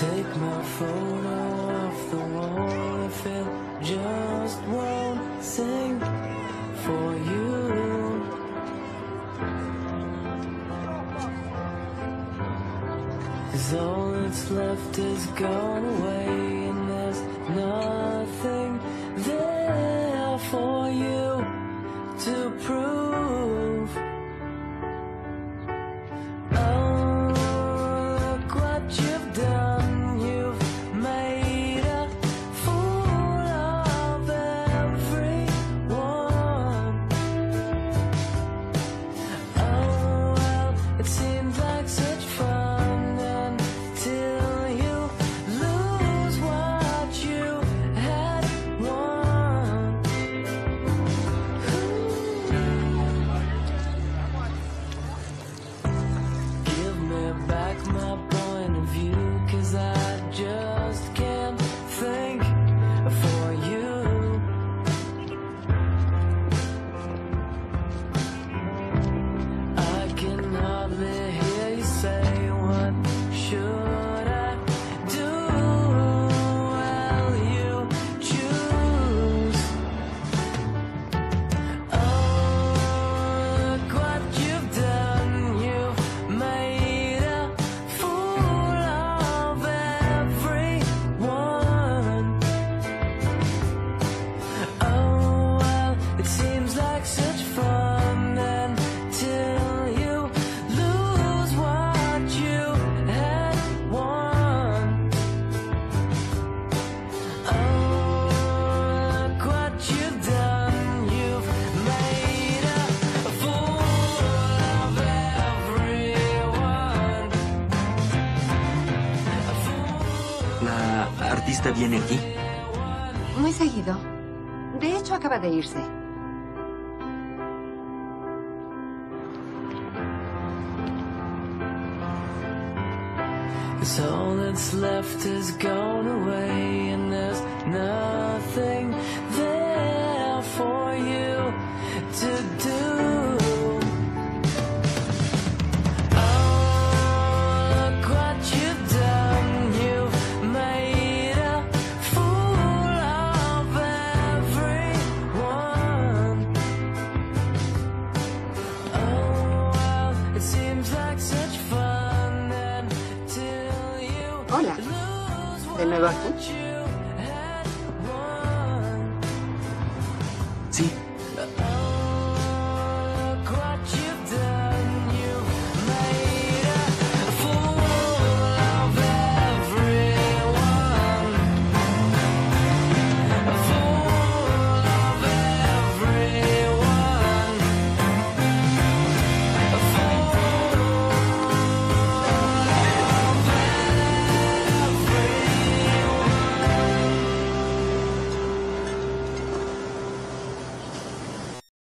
Take my photo off the wall if it just won't sing for you. Cause all that's left is gone away and there's nothing there for you to prove. artista viene aquí? Muy seguido. De hecho, acaba de irse. Hola. ¿De nuevo aquí? Sí.